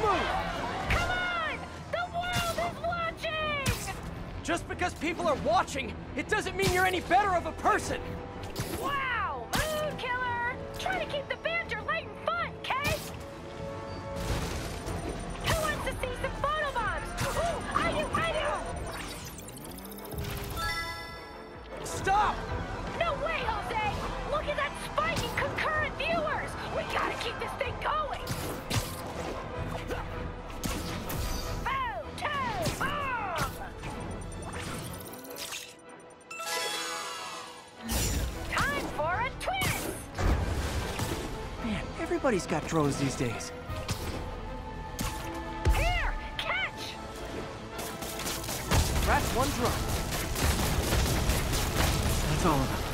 Come on! The world is watching! Just because people are watching, it doesn't mean you're any better of a person! Everybody's got drones these days. Here! Catch! That's one drone. That's all of them.